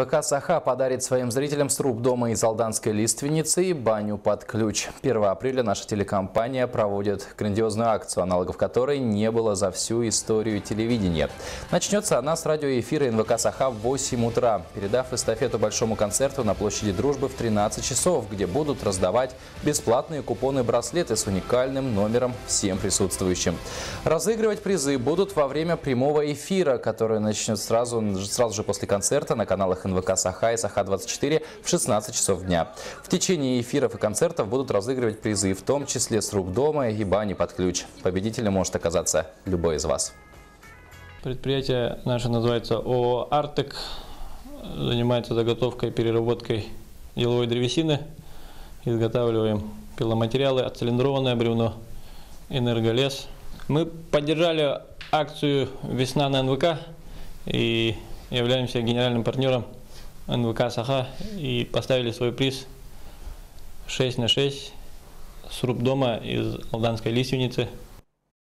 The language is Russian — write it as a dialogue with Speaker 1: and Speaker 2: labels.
Speaker 1: ВК «Саха» подарит своим зрителям сруб дома из алданской лиственницы и баню под ключ. 1 апреля наша телекомпания проводит грандиозную акцию, аналогов которой не было за всю историю телевидения. Начнется она с радиоэфира НВК «Саха» в 8 утра, передав эстафету большому концерту на площади Дружбы в 13 часов, где будут раздавать бесплатные купоны-браслеты с уникальным номером всем присутствующим. Разыгрывать призы будут во время прямого эфира, который начнется сразу, сразу же после концерта на каналах НВК «Саха» и «Саха-24» в 16 часов дня. В течение эфиров и концертов будут разыгрывать призы, в том числе с рук дома и бани под ключ. Победителем может оказаться любой из вас.
Speaker 2: Предприятие наше называется ООО «Артек». Занимается заготовкой и переработкой деловой древесины. Изготавливаем пиломатериалы, отцилиндрованное бревно, энерголес. Мы поддержали акцию «Весна на НВК» и являемся генеральным партнером НВК Саха и поставили свой приз 6 на 6 сруб дома из Алданской лиственницы –